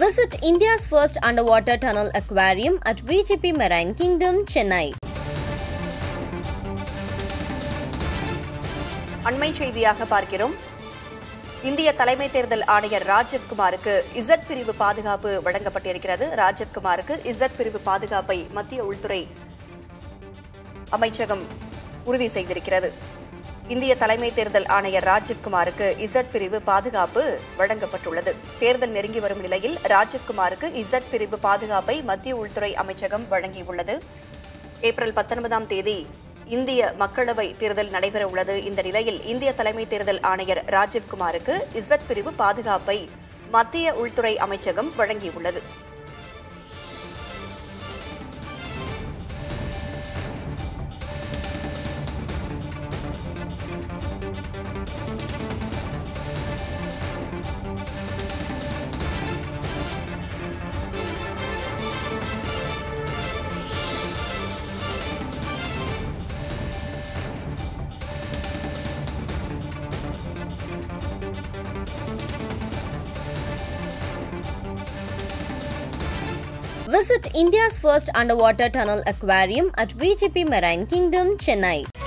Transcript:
Visit India's first underwater tunnel aquarium at VGP Marine Kingdom, Chennai. அண்மை செய்தியாக பார்க்கிறோம். இந்திய தலைமை தேர்தல் ஆணையர் ராஜீவ்குமாருக்கு இசட் பிரிவு பாதுகாப்பு வழங்கப்பட்டிருக்கிறது. ராஜீவ்குமாருக்கு இசட் பிரிவு பாதுகாப்பை மத்திய உள்துறை அமைச்சகம் உறுதி செய்திருக்கிறது. இந்திய தலைமை தேர்தல் ஆணையர் ராஜீவ்குமாருக்கு இசட் பிரிவு பாதுகாப்பு வழங்கப்பட்டுள்ளது. தேர்தல் நெருங்கி வரும் நிலையில் ராஜீவ்குமாருக்கு இசட் பிரிவு பாதுகாப்பை மத்திய உள்துறை அமைச்சகம் வழங்கியுள்ளது. ஏப்ரல் பத்தொன்பதாம் தேதி இந்திய மக்களவை தேர்தல் நடைபெற உள்ளது இந்த நிலையில் இந்திய தலைமை தேர்தல் ஆணையர் ராஜீவ்குமாருக்கு இசட் பிரிவு பாதுகாப்பை மத்திய உள்துறை அமைச்சகம் வழங்கியுள்ளது. Visit India's first underwater tunnel aquarium at VGP Marine Kingdom, Chennai.